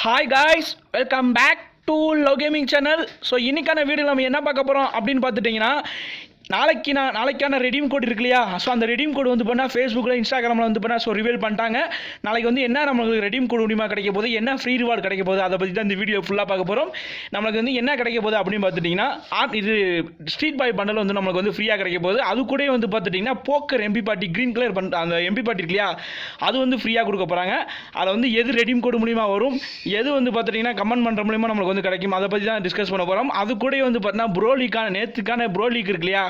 Hi guys welcome back to love gaming channel so இன்றைக்கான video நம்ம என்ன பார்க்க போகிறோம் அப்படின்னு பார்த்துட்டிங்கன்னா நாளைக்கு நான் நாளைக்கான ரெடீம் கோட் இருக்கு இல்லையா ஸோ அந்த ரெடீம் கோட் வந்து பண்ணால் ஃபேஸ்புக்கில் இன்ஸ்டாகிராமில் வந்து பண்ணால் ஸோ ரிவீல் பண்ணிட்டாங்க. நாளைக்கு வந்து என்ன நம்மளுக்கு ரெடீம் கோட் மூலியமாக கிடைக்க போகுது? என்ன ஃப்ரீ ரிவார்டு கிடைக்க போகுது? அதை பற்றி தான் இந்த வீடியோ ஃபுல்லாக பார்க்க போகிறோம் நம்மளுக்கு வந்து என்ன கிடைக்க போகுது அப்படின்னு பார்த்துட்டிங்கன்னா இது ஸ்ட்ரீட் பாய் பண்டல் வந்து நம்மளுக்கு வந்து ஃப்ரீயாக கிடைக்க போகுது. அது கூட வந்து பார்த்துட்டிங்கன்னா போக்கர் எம்பி பார்ட்டி க்ரீன் கலர் பண் அந்த எம்பி பார்ட்டி இருக்கு இல்லையா அது வந்து ஃப்ரீயாக கொடுக்க போகிறாங்க அதில் வந்து எது ரெடீம் கோட் மூலிமா வரும்? எது வந்து பார்த்துட்டிங்கன்னா கமெண்ட் பண்ணுற மூலிமா நம்மளுக்கு வந்து கிடைக்கும்? அதை பற்றி தான் டிஸ்கஸ் பண்ண போகிறோம் அது கூட வந்து பார்த்தீங்கன்னா ப்ரோ லீக்கான நேற்றுக்கான ப்ரோ லீக் இருக்கு இல்லையா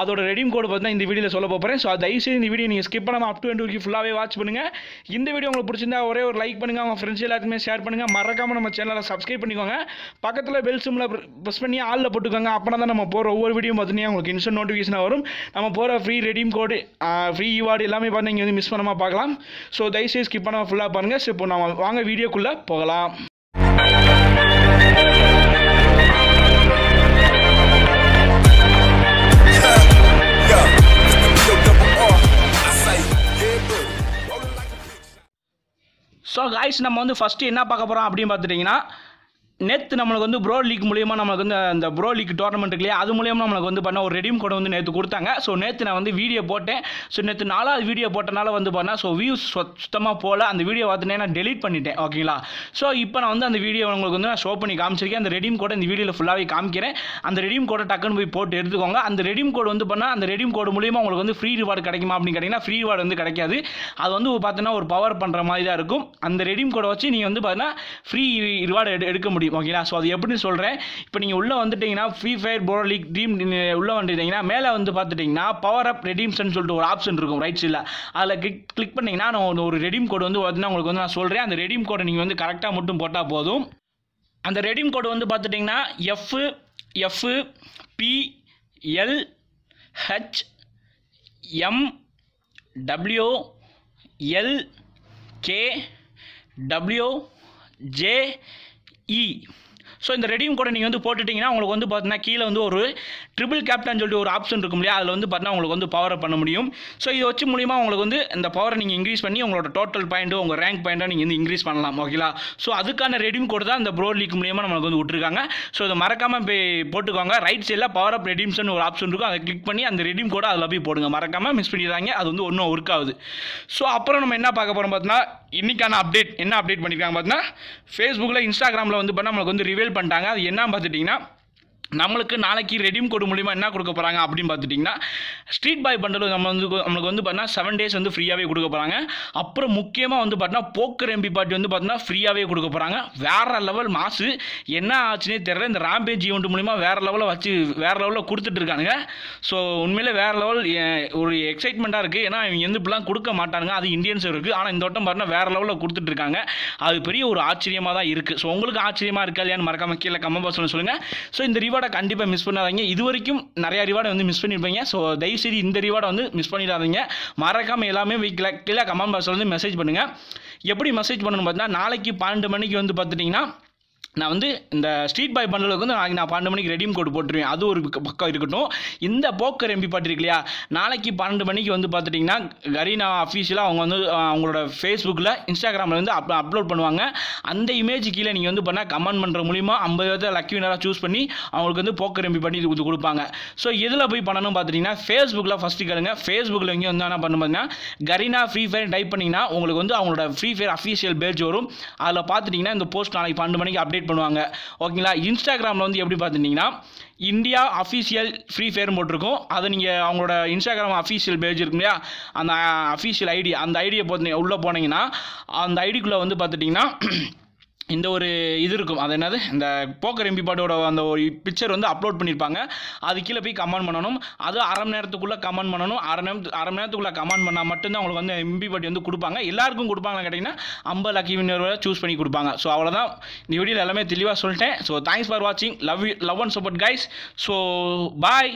அதோட ரெடீம் கோடு பார்த்தீங்கன்னா இந்த வீடியோவில் சொல்ல போகிறேன் ஸோ தயவுசெய்து இந்த வீடியோ நீங்கள் ஸ்கிப் பண்ணாமல் அப் டு எண்ட் வரைக்கும் ஃபுல்லாகவே வாட்ச் பண்ணுங்கள் இந்த வீடியோ உங்களுக்கு பிடிச்சிருந்தா ஒரே ஒரு லைக் பண்ணுங்கள் அவங்க ஃப்ரெண்ட்ஸ் எல்லாத்துக்குமே ஷேர் பண்ணுங்கள் மறக்காமல் நம்ம சேனலை சப்ஸ்கிரைப் பண்ணிக்கோங்க. பக்கத்தில் பெல் சிம்மில் ப்ரெஸ் பண்ணி ஆளில் போட்டுக்கோங்க. அப்போனா தான் நம்ம போகிற ஒவ்வொரு வீடியோ பார்த்தீங்கன்னா உங்களுக்கு இன்ஸ்டன்ட் நோட்டிஃபிகேஷன் வரும். நம்ம போகிற free redeem code free reward எல்லாமே பார்த்து நீங்கள் வந்து மிஸ் பண்ணாமல் பார்க்கலாம். ஸோ தயவுசெய்து ஸ்கிப் பண்ணாமல் ஃபுல்லாக பாருங்கள் ஸோ இப்போ நம்ம வாங்க வீடியோக்குள்ளே போகலாம். காய்ஸ் நம்ம வந்து ஃபஸ்ட்டு என்ன பார்க்க போகிறோம் அப்படின்னு பார்த்துட்டிங்கன்னா நேற்று நம்மளுக்கு வந்து ப்ரோ லீக் மூலியமாக நம்மளுக்கு வந்து அந்த ப்ரோ லீக் டோர்னமெண்ட் இல்லையா அது மூலியமாக நம்மளுக்கு வந்து பண்ண ஒரு ரெடீம் கோடை வந்து நேற்று கொடுத்தாங்க. ஸோ நேற்று நான் வந்து வீடியோ போட்டேன். ஸோ நேற்று நாலாவது வீடியோ போட்டனால வந்து பண்ணால் ஸோ வியூஸ் சுத்தமாக போகல. அந்த வீடியோ பார்த்துனே நான் டெலீட் பண்ணிட்டேன். ஓகேங்களா ஸோ இப்போ நான் வந்து அந்த வீடியோ உங்களுக்கு வந்து நான் ஷோ பண்ணி காமிச்சிருக்கேன். அந்த ரெடீம் கோடை இந்த வீடியோவில் ஃபுல்லாகவே காமிக்கிறேன். அந்த ரெடீம் கோடை டக்குன்னு போய் போட்டு எடுத்துக்கோங்க. அந்த ரெடீம் கோட் வந்து பண்ணால் அந்த ரெடீம் கோடு மூலியமாக உங்களுக்கு வந்து ஃப்ரீ ரிவார்டு கிடைக்குமா அப்படின்னு கேட்டிங்கன்னா ஃப்ரீ ரிவார்டு வந்து கிடைக்காது. அது வந்து பார்த்தீங்கன்னா ஒரு பவர் பண்ணுற மாதிரி தான் இருக்கும். அந்த ரெடீம் கோடை வச்சு நீங்கள் வந்து பார்த்தீங்கன்னா ஃப்ரீ ரிவார்டு எடுக்க முடியும். ஓகேங்களா ஸோ அது எப்படின்னு சொல்கிறேன் இப்போ நீங்கள் உள்ளே வந்துட்டீங்கன்னா free fire pro league dream உள்ளே வந்துட்டீங்கன்னா மேலே வந்து பார்த்துட்டிங்கன்னா பவர் அப் ரெடீம்ஸ்னு சொல்லிட்டு ஒரு ஆப்ஷன் இருக்கும் ரைட் சைடில் அதில் கிளிக் கிளிக் பண்ணிங்கன்னா நான் ஒரு- ஒரு ரெடீம் கோடு வந்து பார்த்தீங்கன்னா உங்களுக்கு வந்து நான் சொல்கிறேன் அந்த ரெடீம் கோடை நீங்கள் வந்து கரெக்டாக மட்டும் போட்டால் போதும். அந்த ரெடீம் கோடு வந்து பார்த்துட்டிங்கன்னா F F P L H M W L K W J E. E so இந்த ரெடீம் கோடை நீங்கள் வந்து போட்டுட்டிங்கன்னா உங்களுக்கு வந்து பார்த்தீங்கன்னா கீழே வந்து ஒரு ட்ரிபிள் கேப்டன் சொல்லிட்டு ஒரு ஆப்ஷன் இருக்கும் இல்லையா? அதில் வந்து பார்த்தீங்கன்னா உங்களுக்கு வந்து பவர் பண்ண முடியும். ஸோ இதை வச்சு மூலியமாக உங்களுக்கு வந்து இந்த பவரை நீங்கள் இன்க்ரீஸ் பண்ணி உங்களோட டோட்டல் பாயிண்ட்டு உங்கள் ரேங்க் பாயிண்ட்டாக நீங்கள் வந்து இன்க்ரீஸ் பண்ணலாம் ஓகேங்களா ஸோ அதுக்கான ரெடீம் கோடு தான் இந்த ப்ரோ லீக் மூலியமாக நம்மளுக்கு வந்து விட்டுருக்காங்க. ஸோ இதை மறக்காமல் போய் போட்டுக்கோங்க. ரைட் சைடில் பவர் அப் ரெடீம்ஸ்னு ஒரு ஆப்ஷன் இருக்கும். அதை கிளிக் பண்ணி அந்த ரெடீம் கூட அதில் போய் போடுங்க. மறக்காமல் மிஸ் பண்ணிடுறாங்க அது வந்து ஒன்றும் ஒர்க் ஆகுது. ஸோ அப்புறம் நம்ம என்ன பார்க்க போகிறோம் பார்த்தீங்கன்னா இன்றைக்கான அப்டேட் என்ன அப்டேட் பண்ணியிருக்காங்க பார்த்தீங்கன்னா ஃபேஸ்புக்கில் இன்ஸ்டாகிராமில் வந்து பார்த்தா நம்மளுக்கு வந்து ரிவீல் பண்ணிட்டாங்க. அது என்ன பார்த்துட்டிங்கன்னா நம்மளுக்கு நாளைக்கு ரெடியூம் கோடு மூலிமா என்ன கொடுக்க போகிறாங்க அப்படின்னு பார்த்துட்டிங்கன்னா ஸ்ட்ரீட் பாய் பண்டல் நம்ம வந்து நம்மளுக்கு வந்து பார்த்தீங்கன்னா செவன் டேஸ் வந்து ஃப்ரீயாகவே கொடுக்க போகிறாங்க அப்புறம் முக்கியமாக வந்து பார்த்தீங்கன்னா போக்கர் எம்பி பார்ட்டி வந்து பார்த்தீங்கன்னா ஃப்ரீயாகவே கொடுக்க போகிறாங்க வேறு லெவல் மாசு என்ன ஆச்சுன்னே தெரியல. இந்த ராம்பேஜ் ஈவெண்ட் மூலிமா வேறு லெவலில் வச்சு வேறு லெவலில் கொடுத்துட்டு இருக்கானுங்க. ஸோ உண்மையிலே வேறு லெவல் ஒரு எக்ஸைட்மெண்ட்டாக இருக்குது ஏன்னா இவங்க வந்து இப்படிலாம் கொடுக்க மாட்டானுங்க. அது இந்தியன்ஸ் இருக்குது ஆனால் இந்த வட்டம் பார்த்தீங்கன்னா வேறு லெவலில் கொடுத்துட்டு இருக்காங்க. அது பெரிய ஒரு ஆச்சரியமாக தான் இருக்குது ஸோ உங்களுக்கு ஆச்சரியமாக இருக்கா இல்லையான்னு மறக்காமல் கீழே கமெண்ட் பாக்ஸில் சொல்லுங்கள் ஸோ இந்த ரிவார்டை கண்டிப்பாக மிஸ் பண்ணாதீங்க. இது வரைக்கும் நிறைய ரிவார்டை வந்து மிஸ் பண்ணியிருப்பீங்க ஸோ தயவுசெய்து இந்த ரிவார்டை வந்து மிஸ் பண்ணிடாதீங்க. மறக்காமல் எல்லாமே வீக்கில் கீழே கமெண்ட் பாக்ஸில் வந்து மெசேஜ் பண்ணுங்கள் எப்படி மெசேஜ் பண்ணணும் பார்த்தீங்கன்னா நாளைக்கு பன்னெண்டு மணிக்கு வந்து பார்த்துட்டிங்கன்னா நான் வந்து இந்த ஸ்ட்ரீட் பாய் பண்டலுக்கு வந்து நாளைக்கு நான் பன்னெண்டு மணிக்கு ரெடீம் கோட் போட்டுருவேன். அது ஒரு பக்கம் இருக்கட்டும். இந்த போக்கர் எம்பி பாட்டு இருக்கு இல்லையா நாளைக்கு பன்னெண்டு மணிக்கு வந்து பார்த்துட்டிங்கன்னா கரீனா அஃபீஷியலாக அவங்க வந்து அவங்களோட ஃபேஸ்புக்கில் இன்ஸ்டாகிராமில் வந்து அப் அப்லோட் பண்ணுவாங்க. அந்த இமேஜ் கீழே நீங்கள் வந்து பண்ணால் கமெண்ட் பண்ணுற மூலிமா ஐம்பது பேர்த்த லக்கி வினராக சூஸ் பண்ணி அவங்களுக்கு வந்து போக்கர் எம்பி பண்ணி இது கொடுப்பாங்க. ஸோ எதில் போய் பண்ணணும் பார்த்துட்டிங்கன்னா ஃபேஸ்புக்கில் ஃபஸ்ட்டு கேளுங்க. ஃபேஸ்புக்கில் எங்கேயும் வந்து என்ன பண்ண பார்த்தீங்கன்னா கரீனா ஃப்ரீ ஃபயர் டைப் பண்ணிங்கன்னா உங்களுக்கு வந்து அவங்களோட ஃப்ரீ ஃபயர் அஃபீஷியல் பேஜ் வரும். அதில் பார்த்துட்டிங்கன்னா இந்த போஸ்ட் நாளைக்கு பன்னெண்டு மணிக்கு அப்டேட் பண்ணுவாங்க. ஓகேங்களா இன்ஸ்டாகிராமில் வந்து எப்படி பார்த்துட்டிங்கன்னா இந்தியா அஃபீஷியல் ஃப்ரீ ஃபயர் போட்டிருக்கும். அதை நீங்கள் அவங்களோட இன்ஸ்டாகிராம் அஃபீஷியல் பேஜ் இருக்கு இல்லையா? அந்த அஃபீஷியல் ஐடி அந்த ஐடியை பார்த்து உள்ளே போனீங்கன்னா அந்த ஐடிக்குள்ளே வந்து பார்த்துட்டிங்கன்னா இந்த ஒரு இது இருக்கும். அது என்னது? இந்த போக்கர் எம்பி பாட்டோட அந்த ஒரு பிக்சர் வந்து அப்லோட் பண்ணியிருப்பாங்க அது கீழே போய் கமெண்ட் பண்ணணும். அது அரை மணி நேரத்துக்குள்ளே கமெண்ட் பண்ணணும். அரை நேரம் அரை மணி நேரத்துக்குள்ளே கமெண்ட் பண்ணால் மட்டும்தான் அவங்களுக்கு வந்து எம்பி பாட்டி வந்து கொடுப்பாங்க. எல்லாருக்கும் கொடுப்பாங்கன்னு கேட்டிங்கன்னா ஐம்பது லக்கி வின்னர் சூஸ் பண்ணி கொடுப்பாங்க. ஸோ அவ்வளோதான் இந்த வீடியோவில் எல்லாமே தெளிவாக சொல்லிட்டேன். ஸோ தேங்க்ஸ் ஃபார் வாட்சிங் love love and support guys so bye